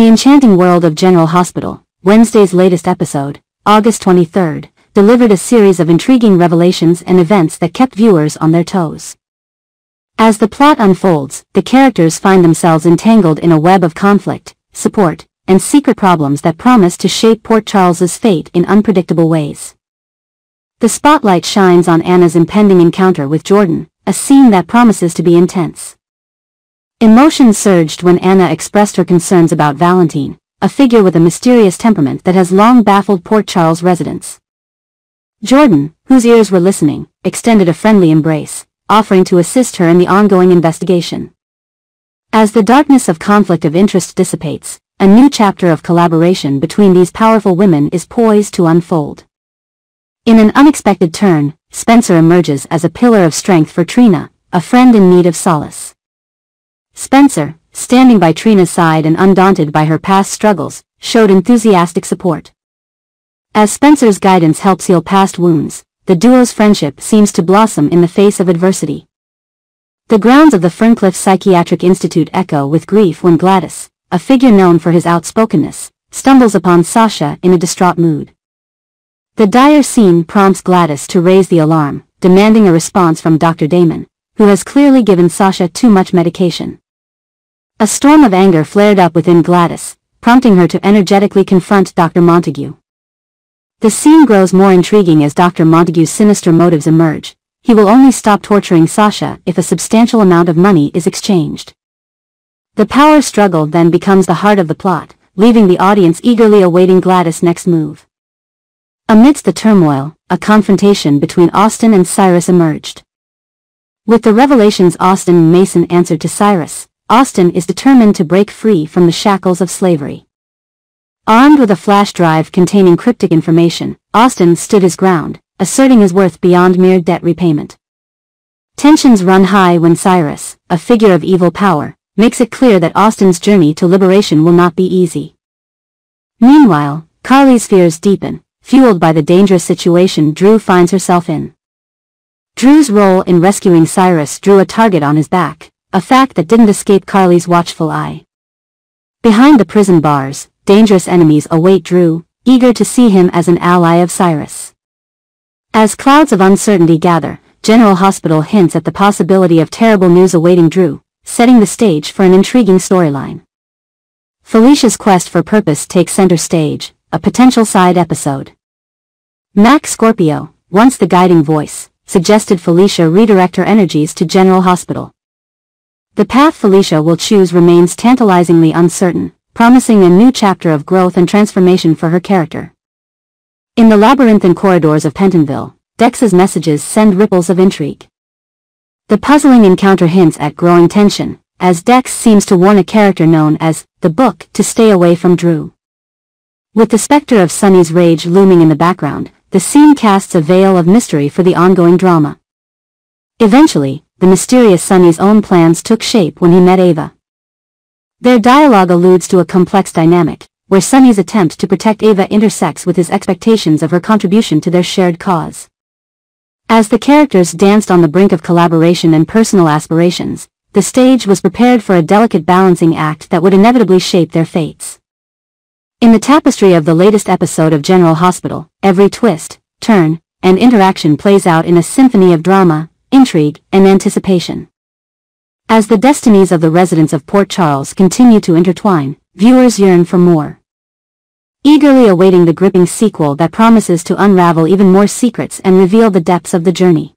the enchanting world of General Hospital, Wednesday's latest episode, August 23rd, delivered a series of intriguing revelations and events that kept viewers on their toes. As the plot unfolds, the characters find themselves entangled in a web of conflict, support, and secret problems that promise to shape Port Charles's fate in unpredictable ways. The spotlight shines on Anna's impending encounter with Jordan, a scene that promises to be intense. Emotions surged when Anna expressed her concerns about Valentine, a figure with a mysterious temperament that has long baffled Port Charles residents. Jordan, whose ears were listening, extended a friendly embrace, offering to assist her in the ongoing investigation. As the darkness of conflict of interest dissipates, a new chapter of collaboration between these powerful women is poised to unfold. In an unexpected turn, Spencer emerges as a pillar of strength for Trina, a friend in need of solace. Spencer, standing by Trina's side and undaunted by her past struggles, showed enthusiastic support. As Spencer's guidance helps heal past wounds, the duo's friendship seems to blossom in the face of adversity. The grounds of the Ferncliff Psychiatric Institute echo with grief when Gladys, a figure known for his outspokenness, stumbles upon Sasha in a distraught mood. The dire scene prompts Gladys to raise the alarm, demanding a response from Dr. Damon, who has clearly given Sasha too much medication. A storm of anger flared up within Gladys, prompting her to energetically confront Dr. Montague. The scene grows more intriguing as Dr. Montague's sinister motives emerge. He will only stop torturing Sasha if a substantial amount of money is exchanged. The power struggle then becomes the heart of the plot, leaving the audience eagerly awaiting Gladys' next move. Amidst the turmoil, a confrontation between Austin and Cyrus emerged. With the revelations Austin Mason answered to Cyrus, Austin is determined to break free from the shackles of slavery. Armed with a flash drive containing cryptic information, Austin stood his ground, asserting his worth beyond mere debt repayment. Tensions run high when Cyrus, a figure of evil power, makes it clear that Austin's journey to liberation will not be easy. Meanwhile, Carly's fears deepen, fueled by the dangerous situation Drew finds herself in. Drew's role in rescuing Cyrus drew a target on his back, a fact that didn't escape Carly's watchful eye. Behind the prison bars, dangerous enemies await Drew, eager to see him as an ally of Cyrus. As clouds of uncertainty gather, General Hospital hints at the possibility of terrible news awaiting Drew, setting the stage for an intriguing storyline. Felicia's quest for purpose takes center stage, a potential side episode. Mac Scorpio, once the guiding voice, suggested Felicia redirect her energies to General Hospital. The path Felicia will choose remains tantalizingly uncertain, promising a new chapter of growth and transformation for her character. In the labyrinthine corridors of Pentonville, Dex's messages send ripples of intrigue. The puzzling encounter hints at growing tension, as Dex seems to warn a character known as the Book to stay away from Drew. With the specter of Sonny's rage looming in the background, the scene casts a veil of mystery for the ongoing drama. Eventually, the mysterious Sonny's own plans took shape when he met Ava. Their dialogue alludes to a complex dynamic, where Sonny's attempt to protect Ava intersects with his expectations of her contribution to their shared cause. As the characters danced on the brink of collaboration and personal aspirations, the stage was prepared for a delicate balancing act that would inevitably shape their fates. In the tapestry of the latest episode of General Hospital, every twist, turn, and interaction plays out in a symphony of drama, intrigue, and anticipation. As the destinies of the residents of Port Charles continue to intertwine, viewers yearn for more. Eagerly awaiting the gripping sequel that promises to unravel even more secrets and reveal the depths of the journey.